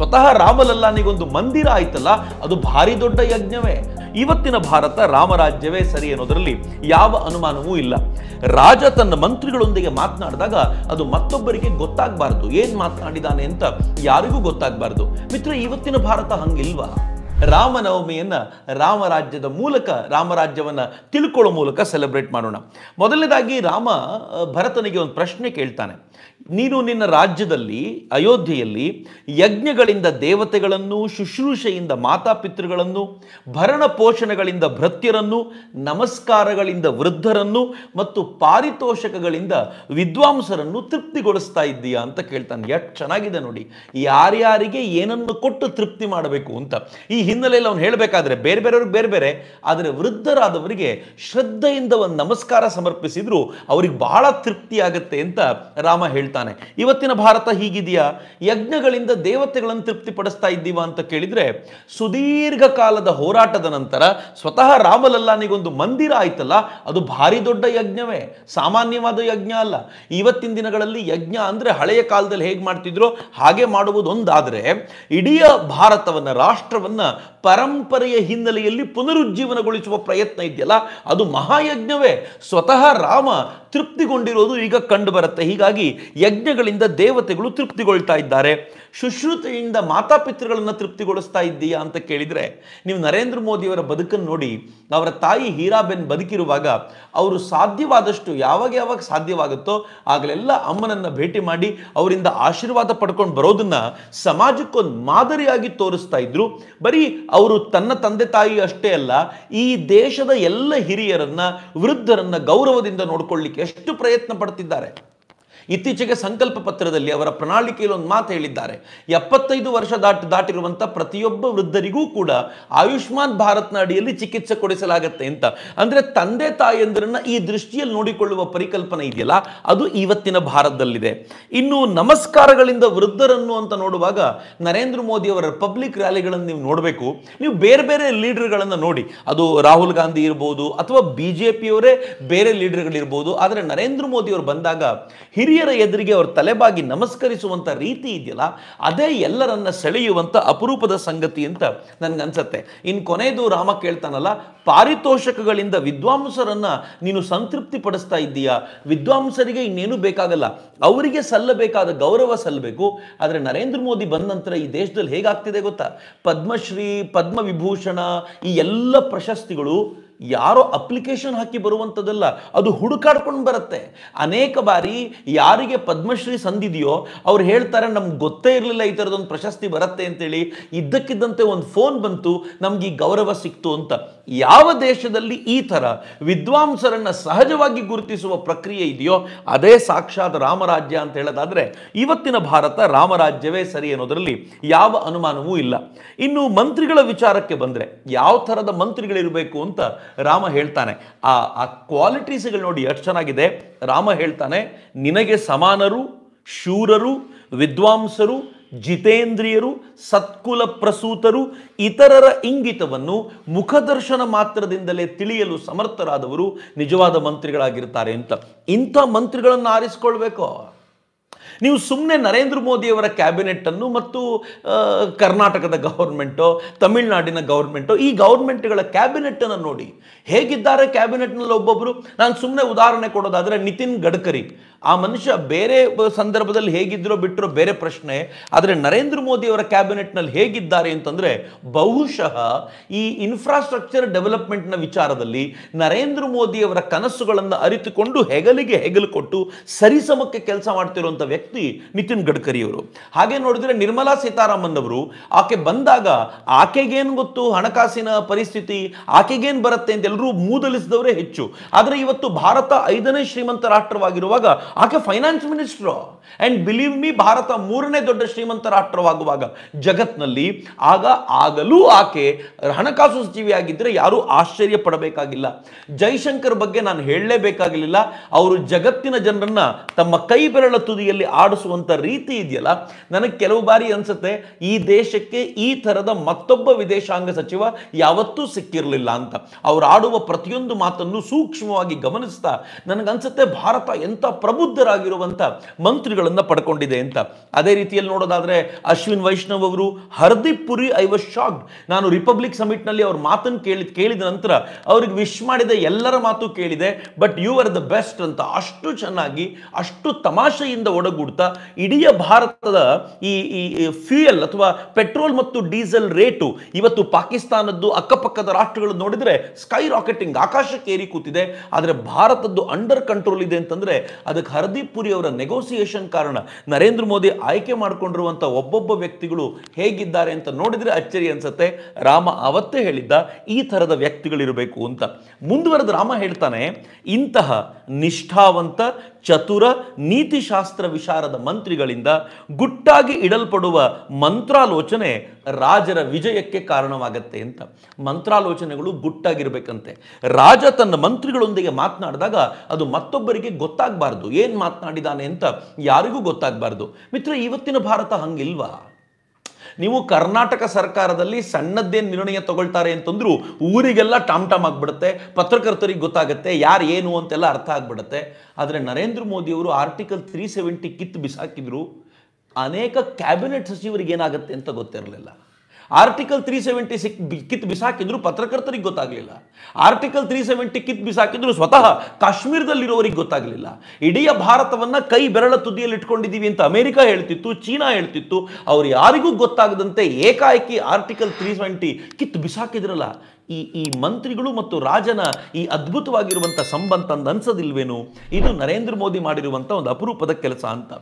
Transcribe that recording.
ಸ್ವತಃ ರಾಮಲಲ್ಲಾನಿಗೊಂದು ಮಂದಿರ ಆಯ್ತಲ್ಲ, ಅದು ಭಾರಿ ದೊಡ್ಡ ಯಜ್ಞವೇ. ಇವತ್ತಿನ ಭಾರತ ರಾಮರಾಜ್ಯವೇ ಸರಿ ಅನ್ನೋದರಲ್ಲಿ ಯಾವ ಅನುಮಾನವೂ ಇಲ್ಲ. ರಾಜ ತನ್ನ ಮಂತ್ರಿಗಳೊಂದಿಗೆ ಮಾತನಾಡಿದಾಗ ಅದು ಮತ್ತೊಬ್ಬರಿಗೆ ಗೊತ್ತಾಗಬಾರ್ದು. ಏನ್ ಮಾತನಾಡಿದಾನೆ ಅಂತ ಯಾರಿಗೂ ಗೊತ್ತಾಗಬಾರ್ದು. ಮಿತ್ರ ಇವತ್ತಿನ ಭಾರತ ಹಂಗಿಲ್ವಾ? ರಾಮನವಮಿಯನ್ನ ರಾಮರಾಜ್ಯದ ಮೂಲಕ, ರಾಮರಾಜ್ಯವನ್ನ ತಿಳ್ಕೊಳ್ಳೋ ಮೂಲಕ ಸೆಲೆಬ್ರೇಟ್ ಮಾಡೋಣ. ಮೊದಲನೇದಾಗಿ ರಾಮ ಭರತನಿಗೆ ಒಂದು ಪ್ರಶ್ನೆ ಕೇಳ್ತಾನೆ. ನೀನು ನಿನ್ನ ರಾಜ್ಯದಲ್ಲಿ, ಅಯೋಧ್ಯೆಯಲ್ಲಿ ಯಜ್ಞಗಳಿಂದ ದೇವತೆಗಳನ್ನು, ಶುಶ್ರೂಷೆಯಿಂದ ಮಾತಾಪಿತೃಗಳನ್ನು ಭರಣ ಪೋಷಣಗಳಿಂದ ಭೃತ್ಯರನ್ನು, ನಮಸ್ಕಾರಗಳಿಂದ ವೃದ್ಧರನ್ನು ಮತ್ತು ಪಾರಿತೋಷಕಗಳಿಂದ ವಿದ್ವಾಂಸರನ್ನು ತೃಪ್ತಿಗೊಳಿಸ್ತಾ ಇದ್ದೀಯಾ ಅಂತ ಕೇಳ್ತಾನೆ. ಎಷ್ಟು ಚೆನ್ನಾಗಿದೆ ನೋಡಿ. ಯಾರ್ಯಾರಿಗೆ ಏನನ್ನು ಕೊಟ್ಟು ತೃಪ್ತಿ ಮಾಡಬೇಕು ಅಂತ. ಈ ಹಿನ್ನೆಲೆಯಲ್ಲಿ ಅವನು ಹೇಳಬೇಕಾದ್ರೆ ಬೇರೆ ಬೇರೆಯವ್ರಿಗೆ ಬೇರೆ ಬೇರೆ, ಆದರೆ ವೃದ್ಧರಾದವರಿಗೆ ಶ್ರದ್ಧೆಯಿಂದ ಒಂದು ನಮಸ್ಕಾರ ಸಮರ್ಪಿಸಿದ್ರು, ಅವ್ರಿಗೆ ಬಹಳ ತೃಪ್ತಿ ಆಗುತ್ತೆ ಅಂತ ರಾಮ ಹೇಳ್ತಾನೆ. ಇವತ್ತಿನ ಭಾರತ ಹೀಗಿದೆಯಾ? ಯಜ್ಞಗಳಿಂದ ದೇವತೆಗಳನ್ನು ತೃಪ್ತಿಪಡಿಸ್ತಾ ಇದ್ದೀವಾ ಅಂತ ಕೇಳಿದ್ರೆ, ಸುದೀರ್ಘ ಕಾಲದ ಹೋರಾಟದ ನಂತರ ಸ್ವತಃ ರಾಮಲಲ್ಲಾನಿಗೊಂದು ಮಂದಿರ ಆಯ್ತಲ್ಲ, ಅದು ಭಾರಿ ದೊಡ್ಡ ಯಜ್ಞವೇ. ಸಾಮಾನ್ಯವಾದ ಯಜ್ಞ ಅಲ್ಲ. ಇವತ್ತಿನ ದಿನಗಳಲ್ಲಿ ಯಜ್ಞ ಅಂದ್ರೆ ಹಳೆಯ ಕಾಲದಲ್ಲಿ ಹೇಗೆ ಮಾಡ್ತಿದ್ರು? ಹಾಗೆ ಮಾಡುವುದು ಒಂದಾದ್ರೆ ಇಡೀ ಭಾರತವನ್ನ, ರಾಷ್ಟ್ರವನ್ನ ಪರಂಪರೆಯ ಹಿನ್ನೆಲೆಯಲ್ಲಿ ಪುನರುಜ್ಜೀವನಗೊಳಿಸುವ ಪ್ರಯತ್ನ ಇದೆಯಲ್ಲ, ಅದು ಮಹಾಯಜ್ಞವೇ. ಸ್ವತಃ ರಾಮ ತೃಪ್ತಿಗೊಂಡಿರೋದು ಈಗ ಕಂಡು ಬರುತ್ತೆ. ಹೀಗಾಗಿ ಯಜ್ಞಗಳಿಂದ ದೇವತೆಗಳು ತೃಪ್ತಿಗೊಳ್ತಾ ಇದ್ದಾರೆ. ಶುಶ್ರೂತೆಯಿಂದ ಮಾತಾಪಿತೃಗಳನ್ನು ತೃಪ್ತಿಗೊಳಿಸ್ತಾ ಇದ್ದೀಯಾ ಅಂತ ಕೇಳಿದರೆ, ನೀವು ನರೇಂದ್ರ ಮೋದಿಯವರ ಬದುಕನ್ನು ನೋಡಿ, ಅವರ ತಾಯಿ ಹೀರಾಬೆನ್ ಬದುಕಿರುವಾಗ ಅವರು ಸಾಧ್ಯವಾದಷ್ಟು ಯಾವಾಗ ಯಾವಾಗ ಸಾಧ್ಯವಾಗುತ್ತೋ ಆಗಲೆಲ್ಲ ಅಮ್ಮನನ್ನು ಭೇಟಿ ಮಾಡಿ ಅವರಿಂದ ಆಶೀರ್ವಾದ ಪಡ್ಕೊಂಡು ಬರೋದನ್ನ ಸಮಾಜಕ್ಕೊಂದು ಮಾದರಿಯಾಗಿ ತೋರಿಸ್ತಾ ಇದ್ರು. ಬರೀ ಅವರು ತನ್ನ ತಂದೆ ತಾಯಿ ಅಷ್ಟೇ ಅಲ್ಲ, ಈ ದೇಶದ ಎಲ್ಲ ಹಿರಿಯರನ್ನ, ವೃದ್ಧರನ್ನ ಗೌರವದಿಂದ ನೋಡ್ಕೊಳ್ಳಿಕ್ಕೆ ಎಷ್ಟು ಪ್ರಯತ್ನ ಪಡ್ತಿದ್ದಾರೆ. ಇತ್ತೀಚೆಗೆ ಸಂಕಲ್ಪ ಪತ್ರದಲ್ಲಿ ಅವರ ಪ್ರಣಾಳಿಕೆಯಲ್ಲಿ ಒಂದು ಮಾತು ಹೇಳಿದ್ದಾರೆ. ಎಪ್ಪತ್ತೈದು ವರ್ಷ ದಾಟಿ ದಾಟಿರುವಂಥ ಪ್ರತಿಯೊಬ್ಬ ವೃದ್ಧರಿಗೂ ಕೂಡ ಆಯುಷ್ಮಾನ್ ಭಾರತ್ನ ಅಡಿಯಲ್ಲಿ ಚಿಕಿತ್ಸೆ ಕೊಡಿಸಲಾಗತ್ತೆ ಅಂತ. ಅಂದ್ರೆ ತಂದೆ ತಾಯಂದಿರನ್ನ ಈ ದೃಷ್ಟಿಯಲ್ಲಿ ನೋಡಿಕೊಳ್ಳುವ ಪರಿಕಲ್ಪನೆ ಇದೆಯಲ್ಲ, ಅದು ಇವತ್ತಿನ ಭಾರತದಲ್ಲಿದೆ. ಇನ್ನು ನಮಸ್ಕಾರಗಳಿಂದ ವೃದ್ಧರನ್ನು ಅಂತ ನೋಡುವಾಗ ನರೇಂದ್ರ ಮೋದಿ ಅವರ ಪಬ್ಲಿಕ್ ರ್ಯಾಲಿಗಳನ್ನು ನೀವು ನೋಡಬೇಕು. ನೀವು ಬೇರೆ ಬೇರೆ ಲೀಡರ್ಗಳನ್ನು ನೋಡಿ. ಅದು ರಾಹುಲ್ ಗಾಂಧಿ ಇರ್ಬೋದು ಅಥವಾ ಬಿ ಜೆ ಪಿಯವರೇ ಬೇರೆ ಲೀಡರ್ಗಳಿರ್ಬೋದು. ಆದರೆ ನರೇಂದ್ರ ಮೋದಿ ಅವರು ಬಂದಾಗ ಹಿರಿಯರ ಎದುರಿಗೆ ಅವ್ರ ತಲೆಬಾಗಿ ನಮಸ್ಕರಿಸುವಂಥ ರೀತಿ ಇದೆಯಲ್ಲ, ಅದೇ ಎಲ್ಲರನ್ನ ಸೆಳೆಯುವಂಥ ಅಪರೂಪದ ಸಂಗತಿ ಅಂತ ನನ್ಗನ್ಸತ್ತೆ. ಇನ್ನು ಕೊನೆಯದು ರಾಮ ಕೇಳ್ತಾನಲ್ಲ, ಪಾರಿತೋಷಕಗಳಿಂದ ವಿದ್ವಾಂಸರನ್ನ ನೀನು ಸಂತೃಪ್ತಿ ಪಡಿಸ್ತಾ ಇದ್ದೀಯಾ? ವಿದ್ವಾಂಸರಿಗೆ ಇನ್ನೇನು ಬೇಕಾಗಲ್ಲ. ಅವರಿಗೆ ಸಲ್ಲಬೇಕಾದ ಗೌರವ ಸಲ್ಲಬೇಕು ಆದರೆ ನರೇಂದ್ರ ಮೋದಿ ಬಂದ ನಂತರ ಈ ದೇಶದಲ್ಲಿ ಹೇಗಾಗ್ತಿದೆ ಗೊತ್ತಾ? ಪದ್ಮಶ್ರೀ, ಪದ್ಮವಿಭೂಷಣ, ಈ ಎಲ್ಲ ಪ್ರಶಸ್ತಿಗಳು ಯಾರೋ ಅಪ್ಲಿಕೇಶನ್ ಹಾಕಿ ಬರುವಂಥದ್ದಲ್ಲ, ಅದು ಹುಡುಕಾಡ್ಕೊಂಡು ಬರುತ್ತೆ. ಅನೇಕ ಬಾರಿ ಯಾರಿಗೆ ಪದ್ಮಶ್ರೀ ಸಂದಿದೆಯೋ, ಅವ್ರು ಹೇಳ್ತಾರೆ ನಮ್ಗೆ ಗೊತ್ತೇ ಇರಲಿಲ್ಲ ಈ ಥರದೊಂದು ಪ್ರಶಸ್ತಿ ಬರುತ್ತೆ ಅಂತೇಳಿ, ಇದ್ದಕ್ಕಿದ್ದಂತೆ ಒಂದು ಫೋನ್ ಬಂತು, ನಮ್ಗೆ ಈ ಗೌರವ ಸಿಕ್ತು ಅಂತ. ಯಾವ ದೇಶದಲ್ಲಿ ಈ ಥರ ವಿದ್ವಾಂಸರನ್ನು ಸಹಜವಾಗಿ ಗುರುತಿಸುವ ಪ್ರಕ್ರಿಯೆ ಇದೆಯೋ, ಅದೇ ಸಾಕ್ಷಾತ್ ರಾಮರಾಜ್ಯ ಅಂತ ಹೇಳೋದಾದರೆ, ಇವತ್ತಿನ ಭಾರತ ರಾಮರಾಜ್ಯವೇ ಸರಿ ಅನ್ನೋದರಲ್ಲಿ ಯಾವ ಅನುಮಾನವೂ ಇಲ್ಲ. ಇನ್ನು ಮಂತ್ರಿಗಳ ವಿಚಾರಕ್ಕೆ ಬಂದರೆ, ಯಾವ ಥರದ ಮಂತ್ರಿಗಳಿರಬೇಕು ಅಂತ ರಾಮ ಹೇಳ್ತಾನೆ, ಆ ಆ ಕ್ವಾಲಿಟೀಸ್ಗಳು ನೋಡಿ ಎಷ್ಟು ಚೆನ್ನಾಗಿದೆ. ರಾಮ ಹೇಳ್ತಾನೆ, ನಿನಗೆ ಸಮಾನರು, ಶೂರರು, ವಿದ್ವಾಂಸರು, ಜಿತೇಂದ್ರಿಯರು, ಸತ್ಕುಲ ಪ್ರಸೂತರು, ಇತರರ ಇಂಗಿತವನ್ನು ಮುಖದರ್ಶನ ಮಾತ್ರದಿಂದಲೇ ತಿಳಿಯಲು ಸಮರ್ಥರಾದವರು ನಿಜವಾದ ಮಂತ್ರಿಗಳಾಗಿರ್ತಾರೆ ಅಂತ. ಇಂಥ ಮಂತ್ರಿಗಳನ್ನು ಆರಿಸ್ಕೊಳ್ಬೇಕು. ನೀವು ಸುಮ್ಮನೆ ನರೇಂದ್ರ ಮೋದಿಯವರ ಕ್ಯಾಬಿನೆಟ್ ಅನ್ನು ಮತ್ತು ಕರ್ನಾಟಕದ ಗೌರ್ಮೆಂಟು ತಮಿಳುನಾಡಿನ ಗೌರ್ಮೆಂಟು ಈ ಗೌರ್ಮೆಂಟ್ಗಳ ಕ್ಯಾಬಿನೆಟ್ ಅನ್ನು ನೋಡಿ. ಹೇಗಿದ್ದಾರೆ ಕ್ಯಾಬಿನೆಟ್ನಲ್ಲಿ ಒಬ್ಬೊಬ್ಬರು ನಾನು ಸುಮ್ಮನೆ ಉದಾಹರಣೆ ಕೊಡೋದಾದರೆ ನಿತಿನ್ ಗಡ್ಕರಿ. ಆ ಮನುಷ್ಯ ಬೇರೆ ಸಂದರ್ಭದಲ್ಲಿ ಹೇಗಿದ್ರೋ ಬಿಟ್ಟರೋ ಬೇರೆ ಪ್ರಶ್ನೆ. ಆದರೆ ನರೇಂದ್ರ ಮೋದಿ ಅವರ ಕ್ಯಾಬಿನೆಟ್ನಲ್ಲಿ ಹೇಗಿದ್ದಾರೆ ಅಂತಂದ್ರೆ ಬಹುಶಃ ಈ ಇನ್ಫ್ರಾಸ್ಟ್ರಕ್ಚರ್ ಡೆವಲಪ್ಮೆಂಟ್ನ ವಿಚಾರದಲ್ಲಿ ನರೇಂದ್ರ ಮೋದಿ ಅವರ ಕನಸುಗಳನ್ನು ಅರಿತುಕೊಂಡು ಹೆಗಲಿಗೆ ಹೆಗಲು ಕೊಟ್ಟು ಸರಿಸಮಕ್ಕೆ ಕೆಲಸ ಮಾಡ್ತಿರುವಂಥ ವ್ಯಕ್ತಿ ನಿತಿನ್ ಗಡ್ಕರಿ ಅವರು ಹಾಗೆ ನೋಡಿದ್ರೆ ನಿರ್ಮಲಾ ಸೀತಾರಾಮನ್ ಅವರು ಆಕೆ ಬಂದಾಗ ಆಕೆಗೇನು ಗೊತ್ತು ಹಣಕಾಸಿನ ಪರಿಸ್ಥಿತಿ, ಆಕೆಗೇನು ಬರುತ್ತೆ ಅಂತ ಎಲ್ಲರೂ ಮೂದಲಿಸಿದವರೇ ಹೆಚ್ಚು. ಆದರೆ ಇವತ್ತು ಭಾರತ ಐದನೇ ಶ್ರೀಮಂತ ರಾಷ್ಟ್ರವಾಗಿರುವಾಗ ಆಕೆ finance minister and believe me Bharat ಮೂರನೇ ದೊಡ್ಡ ಶ್ರೀಮಂತ ರಾಷ್ಟ್ರವಾಗುವಾಗ ಜಗತ್ನಲ್ಲಿ ಆಗ ಆಗಲೂ ಆಕೆ ಹಣಕಾಸು ಸಚಿವೆಯಾಗಿದ್ದರೆ ಯಾರೂ ಆಶ್ಚರ್ಯ ಪಡಬೇಕಾಗಿಲ್ಲ. ಜೈಶಂಕರ್ ಬಗ್ಗೆ ನಾನು ಹೇಳಲೇಬೇಕಾಗಲಿಲ್ಲ ಅವರು ಜಗತ್ತಿನ ಜನರನ್ನು ತಮ್ಮ ಕೈ ಬೆರಳ ತುದಿಯಲ್ಲಿ ಆಡಿಸುವಂತ ರೀತಿ ಇದೆಯಲ್ಲ? ನನಗೆ ಕೆಲವು ಬಾರಿ ಅನ್ಸುತ್ತೆ, ಈ ದೇಶಕ್ಕೆ ಈ ಥರದ ಮತ್ತೊಬ್ಬ ವಿದೇಶಾಂಗ ಸಚಿವ ಯಾವತ್ತೂ ಸಿಕ್ಕಿರಲಿಲ್ಲ ಅಂತ. ಅವರು ಆಡುವ ಪ್ರತಿಯೊಂದು ಮಾತನ್ನು ಸೂಕ್ಷ್ಮವಾಗಿ ಗಮನಿಸ್ತಾ ನನಗನ್ಸುತ್ತೆ, ಭಾರತ ಎಂಥ ಪ್ರಬುದ್ಧ ಪ್ರಬುದ್ಧರಾಗಿರುವಂತ ಮಂತ್ರಿಗಳನ್ನು ಪಡ್ಕೊಂಡಿದೆ ಅಂತ. ಅದೇ ರೀತಿಯಲ್ಲಿ ನೋಡೋದಾದ್ರೆ ಅಶ್ವಿನ್ ವೈಷ್ಣವ್ ಅವರು, Hardeep Puri I was shocked ನಾನು ರಿಪಬ್ಲಿಕ್ ಸಮಿಟ್ನಲ್ಲಿ ಅವ್ರ ಮಾತನ್ನು ಕೇಳಿ, ಕೇಳಿದ ನಂತರ ಅವ್ರಿಗೆ ವಿಶ್ ಮಾಡಿದ, ಎಲ್ಲರ ಮಾತು ಕೇಳಿದೆ but you are the best ಅಂತ ಅಷ್ಟು ಚೆನ್ನಾಗಿ, ಅಷ್ಟು ತಮಾಷೆಯಿಂದ ಒಡಗೂಡ್ತಾ, ಇಡೀ ಭಾರತದ ಈ ಈ ಫ್ಯೂಯಲ್ ಅಥವಾ ಪೆಟ್ರೋಲ್ ಮತ್ತು ಡೀಸೆಲ್ ರೇಟು ಇವತ್ತು ಪಾಕಿಸ್ತಾನದ್ದು ಅಕ್ಕಪಕ್ಕದ ರಾಷ್ಟ್ರಗಳು ನೋಡಿದ್ರೆ ಸ್ಕೈ ರಾಕೆಟಿಂಗ್ ಆಕಾಶಕ್ಕೆ ಏರಿ ಕೂತಿದೆ. ಆದರೆ ಭಾರತದ್ದು ಅಂಡರ್ ಕಂಟ್ರೋಲ್ ಇದೆ ಅಂತಂದ್ರೆ ಅದಕ್ಕೆ ಹರ್ದೀಪ್ ಪುರಿ ಅವರ ನೆಗೋಸಿಯೇಷನ್ ಕಾರಣ ನರೇಂದ್ರ ಮೋದಿ ಆಯ್ಕೆ ಮಾಡಿಕೊಂಡಿರುವಂಥ ಒಬ್ಬೊಬ್ಬ ವ್ಯಕ್ತಿಗಳು ಹೇಗಿದ್ದಾರೆ ಅಂತ ನೋಡಿದ್ರೆ ಅಚ್ಚರಿ ಅನಿಸುತ್ತೆ. ರಾಮ ಅವತ್ತೇ ಹೇಳಿದ್ದ, ಈ ಥರದ ವ್ಯಕ್ತಿಗಳಿರಬೇಕು ಅಂತ. ಮುಂದುವರೆದ ರಾಮ ಹೇಳ್ತಾನೆ, ಇಂತಹ ನಿಷ್ಠಾವಂತ ಚತುರ ನೀತಿಶಾಸ್ತ್ರ ವಿಶಾರದ ಮಂತ್ರಿಗಳಿಂದ ಗುಟ್ಟಾಗಿ ಇಡಲ್ಪಡುವ ಮಂತ್ರಾಲೋಚನೆ ರಾಜರ ವಿಜಯಕ್ಕೆ ಕಾರಣವಾಗತ್ತೆ ಅಂತ. ಮಂತ್ರಾಲೋಚನೆಗಳು ಗುಟ್ಟಾಗಿರ್ಬೇಕಂತೆ. ರಾಜ ತನ್ನ ಮಂತ್ರಿಗಳೊಂದಿಗೆ ಮಾತನಾಡಿದಾಗ ಅದು ಮತ್ತೊಬ್ಬರಿಗೆ ಗೊತ್ತಾಗಬಾರ್ದು. ಏನು ಮಾತನಾಡಿದಾನೆ ಅಂತ ಯಾರಿಗೂ ಗೊತ್ತಾಗಬಾರ್ದು. ಮಿತ್ರ, ಇವತ್ತಿನ ಭಾರತ ಹಂಗಿಲ್ವಾ? ನೀವು ಕರ್ನಾಟಕ ಸರ್ಕಾರದಲ್ಲಿ ಸಣ್ಣದ್ದೇನು ನಿರ್ಣಯ ತಗೊಳ್ತಾರೆ ಅಂತಂದ್ರು ಊರಿಗೆಲ್ಲ ಟಾಮ್ ಟಾಮ್ ಆಗ್ಬಿಡುತ್ತೆ, ಪತ್ರಕರ್ತರಿಗೆ ಗೊತ್ತಾಗುತ್ತೆ, ಯಾರು ಏನು ಅಂತೆಲ್ಲ ಅರ್ಥ ಆಗ್ಬಿಡುತ್ತೆ. ಆದರೆ ನರೇಂದ್ರ ಮೋದಿಯವರು ಆರ್ಟಿಕಲ್ ತ್ರೀ ಸೆವೆಂಟಿ ಕಿತ್ತು ಬಿಸಾಕಿದ್ರು, ಅನೇಕ ಕ್ಯಾಬಿನೆಟ್ ಸಚಿವರಿಗೆ ಏನಾಗುತ್ತೆ ಅಂತ ಗೊತ್ತಿರಲಿಲ್ಲ. ಆರ್ಟಿಕಲ್ ತ್ರೀ ಸೆವೆಂಟಿ ಸಿಕ್ ಕಿತ್ ಬಿಸಾಕಿದ್ರು ಪತ್ರಕರ್ತರಿಗೆ ಗೊತ್ತಾಗಲಿಲ್ಲ. ಆರ್ಟಿಕಲ್ ತ್ರೀ ಸೆವೆಂಟಿ ಕಿತ್ ಬಿಸಾಕಿದ್ರು ಸ್ವತಃ ಕಾಶ್ಮೀರದಲ್ಲಿರೋರಿಗೆ ಗೊತ್ತಾಗಲಿಲ್ಲ. ಇಡೀ ಭಾರತವನ್ನ ಕೈ ಬೆರಳ ತುದಿಯಲ್ಲಿ ಇಟ್ಕೊಂಡಿದ್ದೀವಿ ಅಂತ ಅಮೆರಿಕ ಹೇಳ್ತಿತ್ತು, ಚೀನಾ ಹೇಳ್ತಿತ್ತು. ಅವ್ರು ಯಾರಿಗೂ ಗೊತ್ತಾಗದಂತೆ ಏಕಾಏಕಿ ಆರ್ಟಿಕಲ್ ತ್ರೀ ಸೆವೆಂಟಿ ಕಿತ್ ಬಿಸಾಕಿದ್ರಲ್ಲ. ಈ ಈ ಮಂತ್ರಿಗಳು ಮತ್ತು ರಾಜನ ಈ ಅದ್ಭುತವಾಗಿರುವಂಥ ಸಂಬಂಧ ಅಂದ ಅನ್ಸೋದಿಲ್ವೇನು? ಇದು ನರೇಂದ್ರ ಮೋದಿ ಮಾಡಿರುವಂಥ ಒಂದು ಅಪರೂಪದ ಕೆಲಸ ಅಂತ.